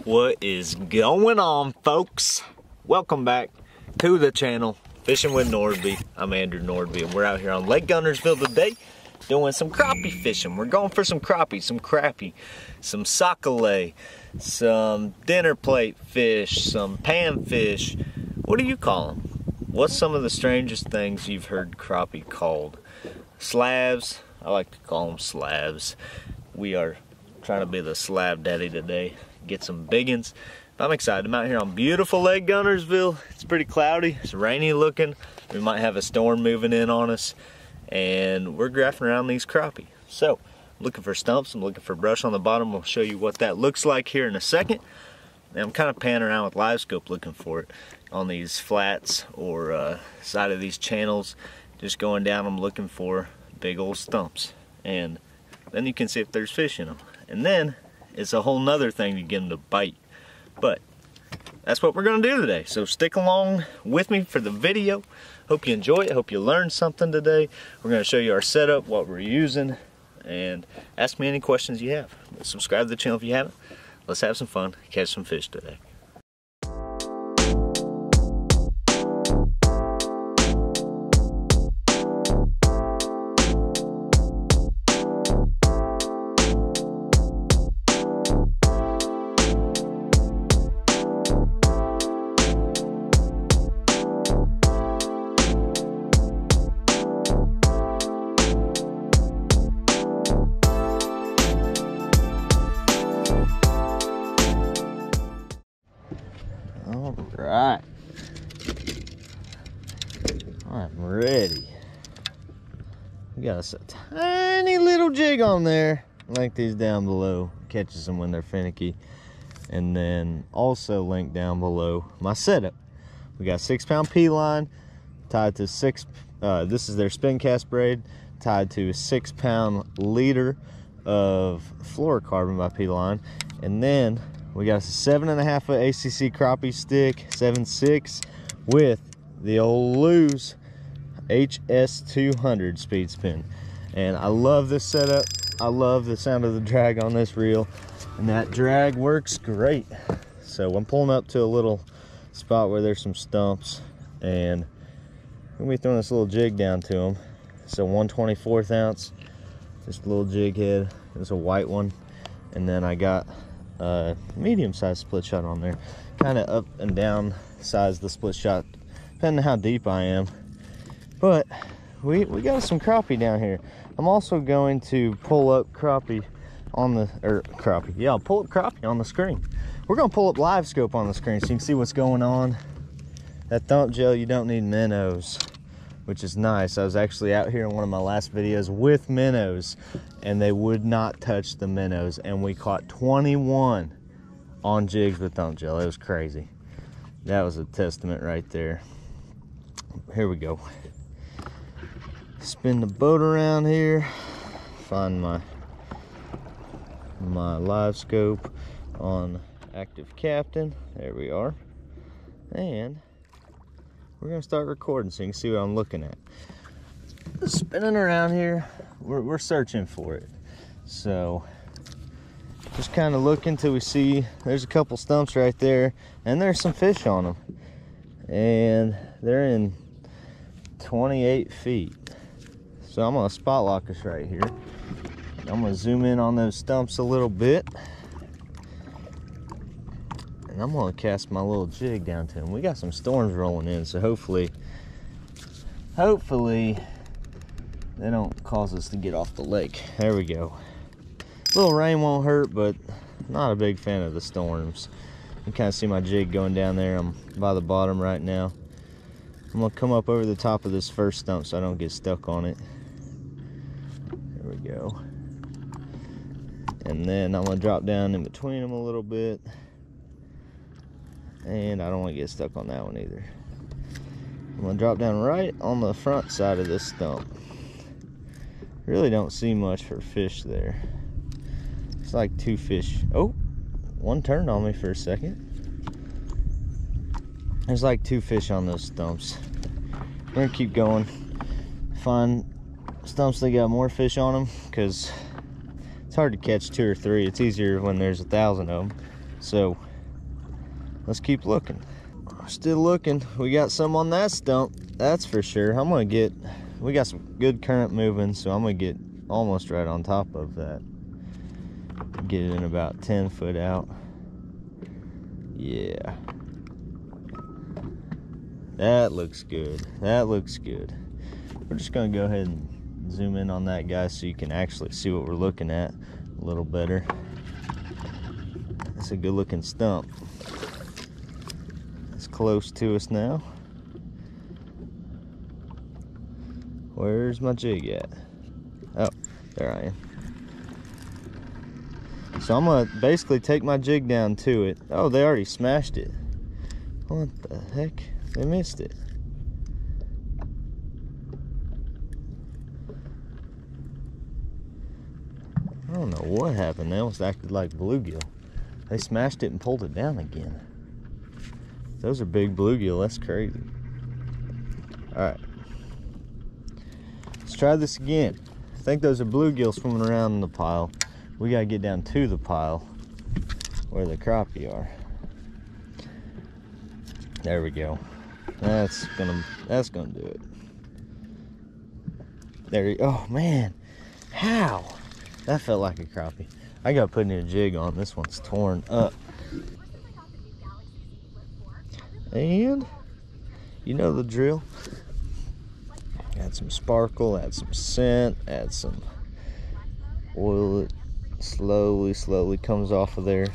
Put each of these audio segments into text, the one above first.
What is going on, folks? Welcome back to the channel, Fishing with Nordbye. I'm Andrew Nordbye, and we're out here on Lake Guntersville today doing some crappie fishing. We're going for some crappie, some crappie, some sac-a-lait, some dinner plate fish, some panfish. What do you call them? What's some of the strangest things you've heard crappie called? Slabs. I like to call them slabs. We are trying to be the slab daddy today. Get some big ones. I'm excited. I'm out here on beautiful Lake Guntersville. It's pretty cloudy. It's rainy looking. We might have a storm moving in on us. And we're graphing around these crappie. So, I'm looking for stumps. I'm looking for brush on the bottom. We'll show you what that looks like here in a second. And I'm kind of panning around with live scope looking for it on these flats or uh, side of these channels. Just going down I'm looking for big old stumps. And then you can see if there's fish in them. And then it's a whole nother thing to get them to bite. But that's what we're gonna do today. So stick along with me for the video. Hope you enjoy it, hope you learned something today. We're gonna show you our setup, what we're using, and ask me any questions you have. Subscribe to the channel if you haven't. Let's have some fun, catch some fish today. A tiny little jig on there, like these down below. Catches them when they're finicky. And then also link down below my setup. We got six pound P line tied to six, uh, this is their spin cast braid, tied to a six pound leader of fluorocarbon by P line. And then we got a seven and a half foot ACC crappie stick, seven six, with the old Lew's HS200 speed spin. And I love this setup. I love the sound of the drag on this reel. And that drag works great. So I'm pulling up to a little spot where there's some stumps. And I'm gonna be throwing this little jig down to them. It's a 124th ounce, just a little jig head. It's a white one. And then I got uh, medium sized split shot on there. Kind of up and down size the split shot, depending on how deep I am. But we, we got some crappie down here. I'm also going to pull up crappie on the, or crappie, yeah, I'll pull up crappie on the screen. We're gonna pull up live scope on the screen so you can see what's going on. That thump gel, you don't need minnows, which is nice. I was actually out here in one of my last videos with minnows and they would not touch the minnows and we caught 21 on jigs with thump gel. It was crazy. That was a testament right there. Here we go. Spin the boat around here. Find my my live scope on active captain. There we are. And we're gonna start recording so you can see what I'm looking at. Spinning around here, we're, we're searching for it. So just kind of look until we see there's a couple stumps right there and there's some fish on them. And they're in 28 feet. So I'm gonna spot lock us right here. I'm gonna zoom in on those stumps a little bit. And I'm gonna cast my little jig down to them. We got some storms rolling in, so hopefully, hopefully they don't cause us to get off the lake. There we go. A little rain won't hurt, but not a big fan of the storms. You can kind of see my jig going down there. I'm by the bottom right now. I'm gonna come up over the top of this first stump so I don't get stuck on it. We go. And then I'm gonna drop down in between them a little bit. And I don't wanna get stuck on that one either. I'm gonna drop down right on the front side of this stump. Really don't see much for fish there. It's like two fish. Oh, one turned on me for a second. There's like two fish on those stumps. We're gonna keep going. Find stumps that got more fish on them because it's hard to catch two or three. It's easier when there's a thousand of them. So let's keep looking. Still looking. We got some on that stump. That's for sure. I'm gonna get, we got some good current moving, so I'm gonna get almost right on top of that. Get it in about 10 foot out. Yeah. That looks good. That looks good. We're just gonna go ahead and zoom in on that guy so you can actually see what we're looking at a little better. That's a good looking stump. It's close to us now. Where's my jig at? Oh, there I am. So I'm gonna basically take my jig down to it. Oh, they already smashed it. What the heck? They missed it. I don't know what happened. They almost acted like bluegill. They smashed it and pulled it down again. Those are big bluegill. That's crazy. All right. Let's try this again. I think those are bluegill swimming around in the pile. We gotta get down to the pile where the crappie are. There we go. That's gonna that's gonna do it. There you oh man. How? That felt like a crappie. I got putting a jig on. This one's torn up. And you know the drill. Add some sparkle, add some scent, add some oil it slowly, slowly comes off of there.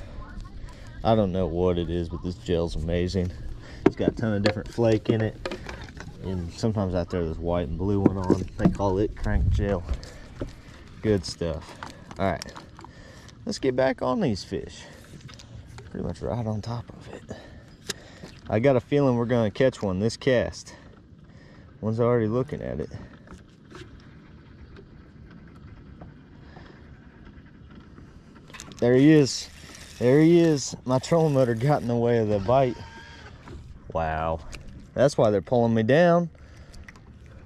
I don't know what it is, but this gel's amazing. It's got a ton of different flake in it. And sometimes out there there's white and blue one on. They call it crank gel. Good stuff. All right, let's get back on these fish. Pretty much right on top of it. I got a feeling we're gonna catch one this cast. One's already looking at it. There he is. There he is. My trolling motor got in the way of the bite. Wow. That's why they're pulling me down.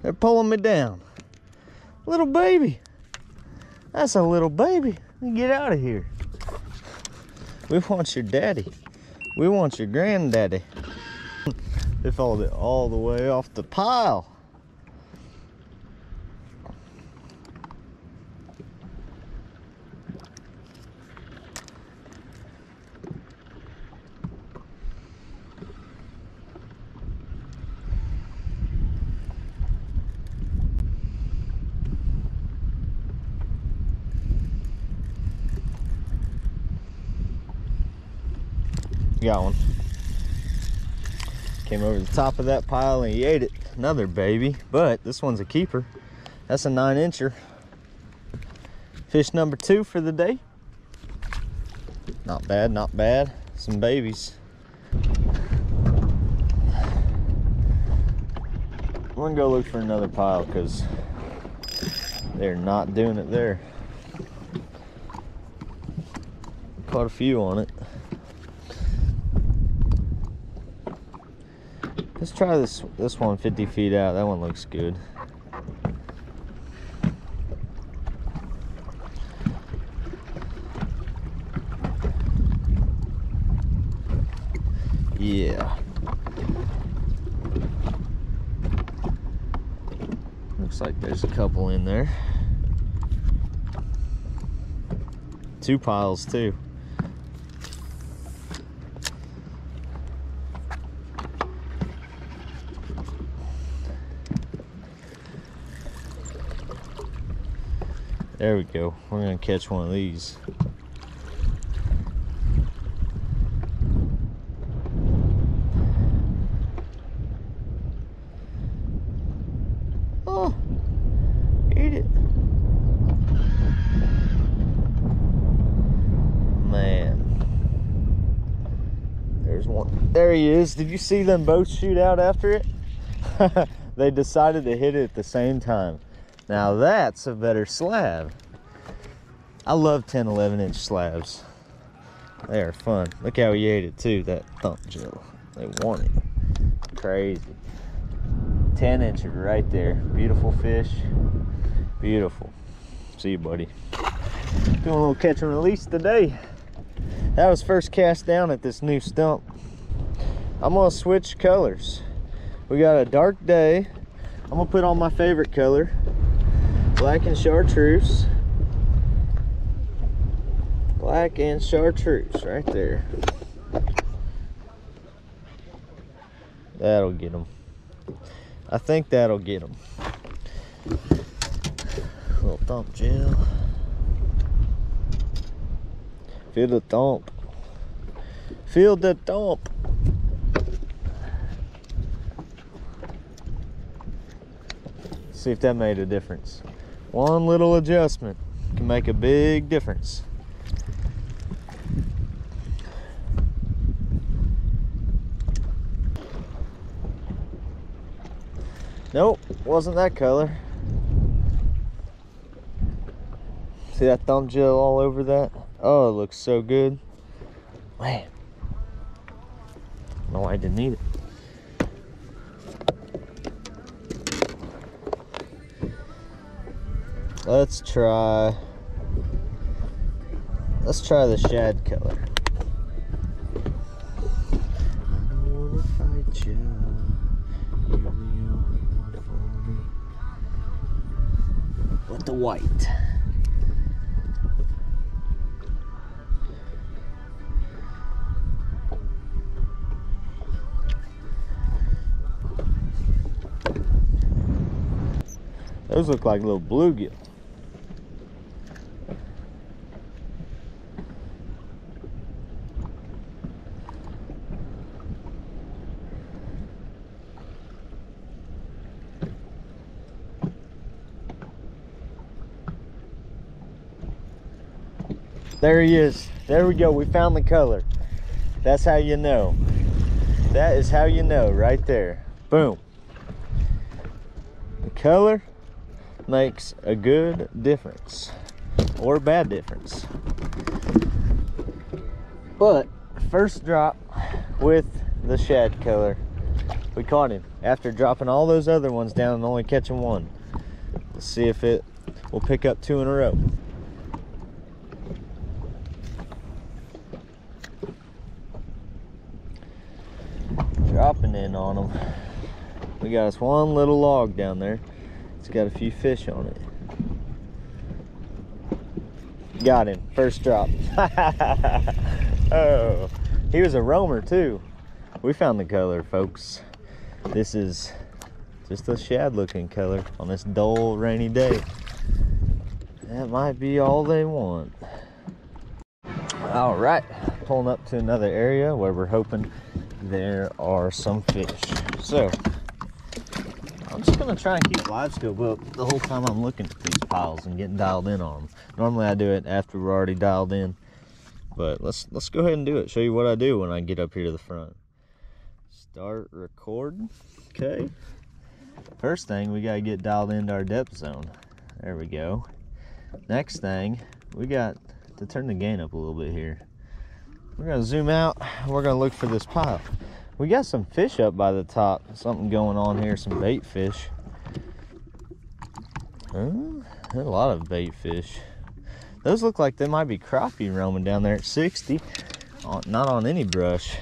They're pulling me down. Little baby. That's a little baby. Get out of here. We want your daddy. We want your granddaddy. they followed it all the way off the pile. Got one. Came over the top of that pile and he ate it. Another baby, but this one's a keeper. That's a nine incher. Fish number two for the day. Not bad, not bad. Some babies. I'm gonna go look for another pile because they're not doing it there. Caught a few on it. Let's try this this one 50 feet out. That one looks good. Yeah. Looks like there's a couple in there. Two piles too. There we go. We're gonna catch one of these. Oh, eat it. Man. There's one. There he is. Did you see them both shoot out after it? they decided to hit it at the same time. Now that's a better slab. I love 10, 11 inch slabs. They are fun. Look how he ate it too, that thump gel. They want it. Crazy. 10 inch right there. Beautiful fish. Beautiful. See you, buddy. Doing a little catch and release today. That was first cast down at this new stump. I'm gonna switch colors. We got a dark day. I'm gonna put on my favorite color, black and chartreuse. Black and chartreuse right there. That'll get them. I think that'll get them. Little thump gel. Feel the thump. Feel the thump. See if that made a difference. One little adjustment can make a big difference. Nope, wasn't that color. See that thump gel all over that? Oh, it looks so good. Man. No, I didn't need it. Let's try, let's try the shad color. With the white. Those look like little bluegill. There he is. There we go. We found the color. That's how you know. That is how you know right there. Boom. The color makes a good difference or bad difference. But first drop with the shad color, we caught him after dropping all those other ones down and only catching one. Let's see if it will pick up two in a row. Dropping in on them. We got us one little log down there. It's got a few fish on it. Got him, first drop. oh, he was a roamer too. We found the color, folks. This is just a shad looking color on this dull rainy day. That might be all they want. All right, pulling up to another area where we're hoping there are some fish. So, I'm just gonna try and keep live scope up the whole time I'm looking at these piles and getting dialed in on them. Normally I do it after we're already dialed in, but let's let's go ahead and do it. Show you what I do when I get up here to the front. Start recording. Okay. First thing we gotta get dialed into our depth zone. There we go. Next thing we got to turn the gain up a little bit here. We're gonna zoom out. We're gonna look for this pile. We got some fish up by the top. Something going on here, some bait fish. Uh, a lot of bait fish. Those look like they might be crappie roaming down there at 60. Not on any brush.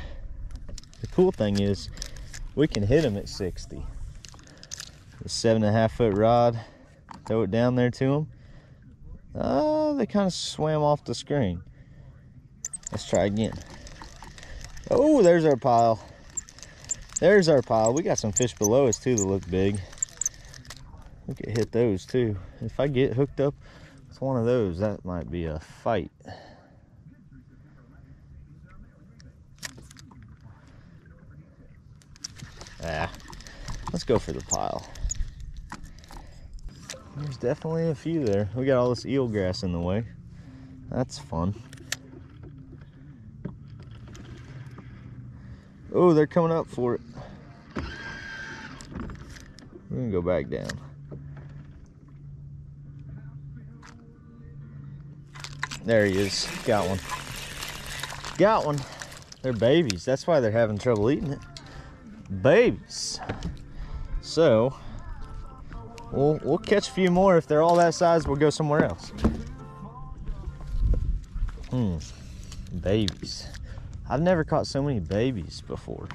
The cool thing is we can hit them at 60. The seven and a half foot rod, throw it down there to them. Uh, they kind of swam off the screen. Let's try again. Oh, there's our pile. There's our pile. We got some fish below us too that look big. We could hit those too. If I get hooked up with one of those, that might be a fight. Ah, let's go for the pile. There's definitely a few there. We got all this eel grass in the way. That's fun. Oh, they're coming up for it. Gonna go back down. There he is. Got one. Got one. They're babies. That's why they're having trouble eating it. Babies. So, we'll, we'll catch a few more. If they're all that size, we'll go somewhere else. Hmm. Babies. I've never caught so many babies before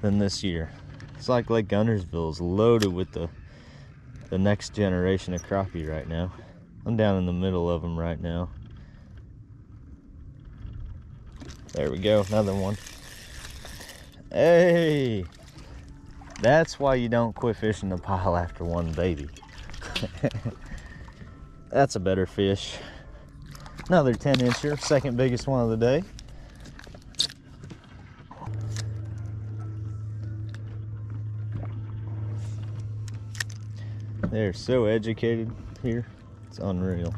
than this year. It's like Lake Guntersville is loaded with the the next generation of crappie right now. I'm down in the middle of them right now. There we go, another one. Hey, that's why you don't quit fishing the pile after one baby. that's a better fish. Another 10 incher, second biggest one of the day. They're so educated here. It's unreal.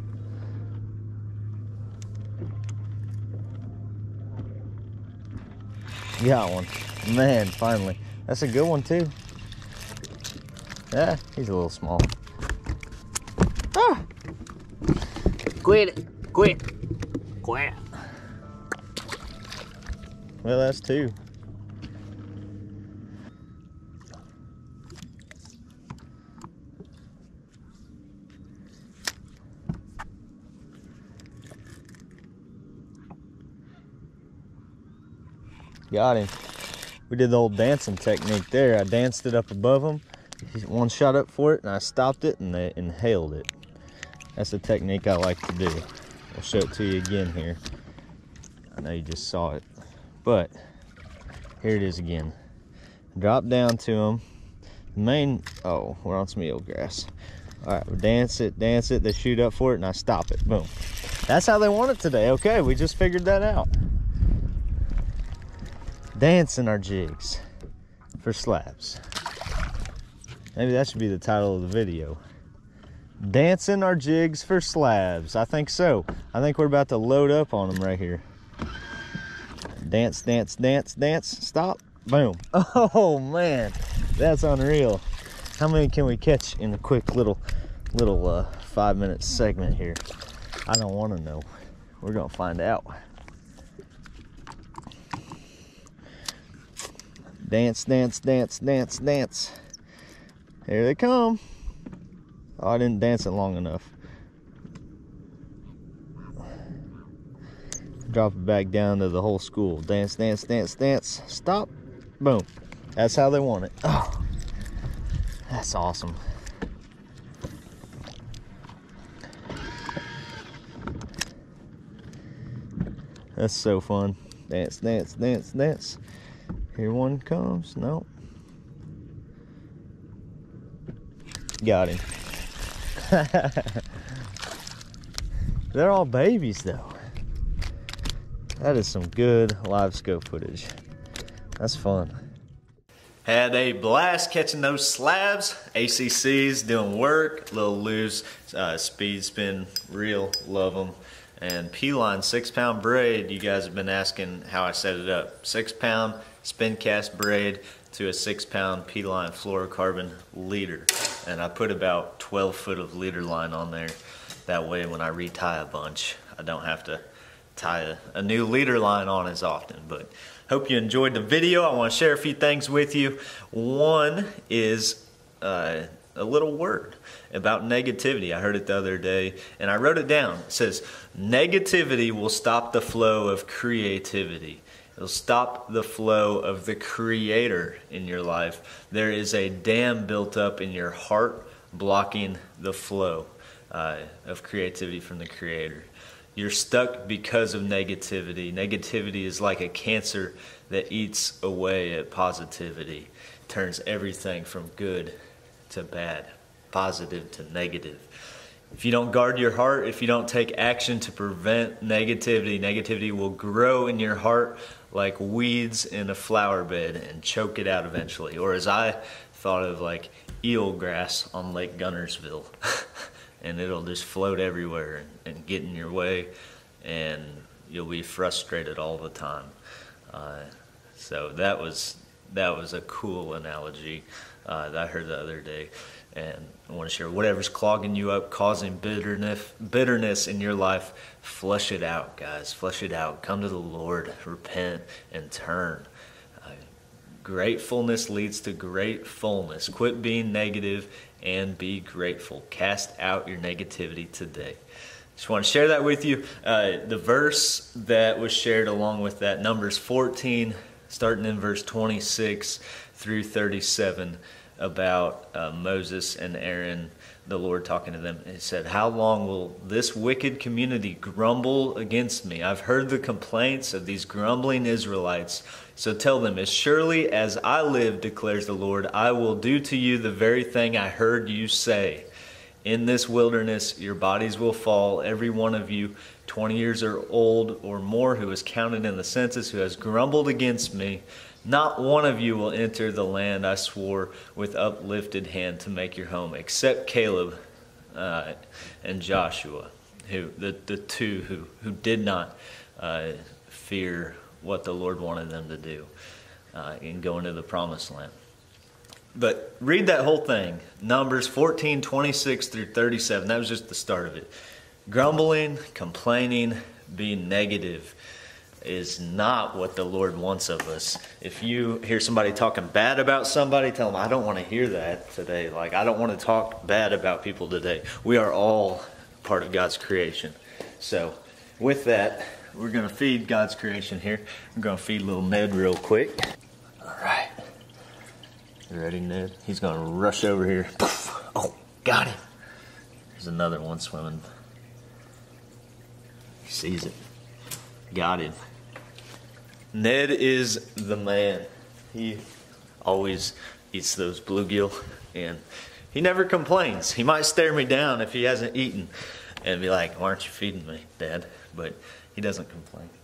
Got one. Man, finally. That's a good one too. Yeah, he's a little small. Ah! Quit it. Quit. Quit. Well, that's two. Got him. We did the old dancing technique there. I danced it up above him. One shot up for it, and I stopped it, and they inhaled it. That's the technique I like to do. I'll show it to you again here. I know you just saw it, but here it is again. Drop down to them. The main, oh, we're on some eel grass. All right, we dance it, dance it. They shoot up for it, and I stop it. Boom. That's how they want it today. Okay, we just figured that out dancing our jigs for slabs. Maybe that should be the title of the video. Dancing our jigs for slabs. I think so. I think we're about to load up on them right here. Dance, dance, dance, dance. Stop. Boom. Oh man, that's unreal. How many can we catch in a quick little, little uh, five minute segment here? I don't want to know. We're gonna find out. Dance, dance, dance, dance, dance. Here they come. Oh, I didn't dance it long enough. Drop it back down to the whole school. Dance, dance, dance, dance. Stop. Boom. That's how they want it. Oh, that's awesome. That's so fun. Dance, dance, dance, dance. Here one comes. No. Got him. They're all babies though. That is some good live scope footage. That's fun. Had a blast catching those slabs. ACC's doing work. Little Lew's. Uh, speed spin reel, Love them. And P-line six pound braid. You guys have been asking how I set it up. Six pound spin cast braid to a six pound P-line fluorocarbon leader. And I put about 12 foot of leader line on there. That way when I retie a bunch, I don't have to tie a, a new leader line on as often. But hope you enjoyed the video. I want to share a few things with you. One is uh, a little word about negativity. I heard it the other day and I wrote it down. It says, negativity will stop the flow of creativity. It'll stop the flow of the creator in your life. There is a dam built up in your heart blocking the flow uh, of creativity from the creator. You're stuck because of negativity. Negativity is like a cancer that eats away at positivity, turns everything from good to bad, positive to negative. If you don't guard your heart, if you don't take action to prevent negativity, negativity will grow in your heart like weeds in a flower bed and choke it out eventually. Or as I thought of like eel grass on Lake Guntersville and it'll just float everywhere and, get in your way and you'll be frustrated all the time. Uh, so that was that was a cool analogy uh, that I heard the other day. And I want to share whatever's clogging you up, causing bitterness, bitterness in your life, flush it out, guys. Flush it out. Come to the Lord, repent, and turn. Uh, gratefulness leads to great fullness. Quit being negative and be grateful. Cast out your negativity today. just want to share that with you. Uh, the verse that was shared along with that, Numbers 14, starting in verse 26 through 37, about uh, Moses and Aaron, the Lord talking to them. He said, How long will this wicked community grumble against me? I've heard the complaints of these grumbling Israelites. So tell them, As surely as I live, declares the Lord, I will do to you the very thing I heard you say. In this wilderness, your bodies will fall, every one of you, 20 years or old or more, who is counted in the census, who has grumbled against me. Not one of you will enter the land I swore with uplifted hand to make your home, except Caleb uh, and Joshua, who the, the two who, who did not uh, fear what the Lord wanted them to do uh, in going to the promised land. But read that whole thing Numbers 14, 26 through 37. That was just the start of it. Grumbling, complaining, being negative is not what the Lord wants of us. If you hear somebody talking bad about somebody, tell them, I don't want to hear that today. Like, I don't want to talk bad about people today. We are all part of God's creation. So, with that, we're going to feed God's creation here. We're going to feed little Ned real quick. All right. You ready, Ned? He's gonna rush over here. Oh, got him. There's another one swimming. He sees it. Got him. Ned is the man. He always eats those bluegill and he never complains. He might stare me down if he hasn't eaten and be like, Why aren't you feeding me, Dad? But he doesn't complain.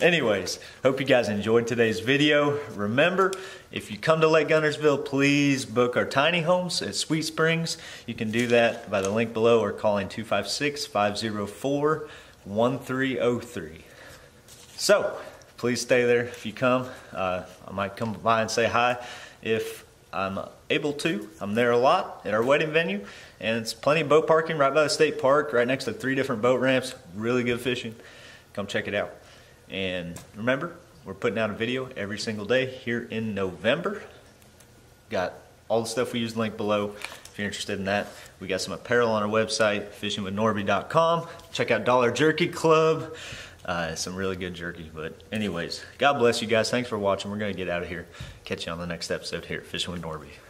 Anyways, hope you guys enjoyed today's video. Remember, if you come to Lake Guntersville, please book our tiny homes at Sweet Springs. You can do that by the link below or calling 256-504-1303. So, please stay there if you come. Uh, I might come by and say hi if I'm able to. I'm there a lot at our wedding venue, and it's plenty of boat parking right by the state park, right next to three different boat ramps. Really good fishing. Come check it out. And remember, we're putting out a video every single day here in November. Got all the stuff we use linked below. If you're interested in that, we got some apparel on our website, fishingwithnordbye.com. Check out Dollar Jerky Club. Uh, some really good jerky. But anyways, God bless you guys. Thanks for watching. We're going to get out of here. Catch you on the next episode here at Fishing with Nordbye.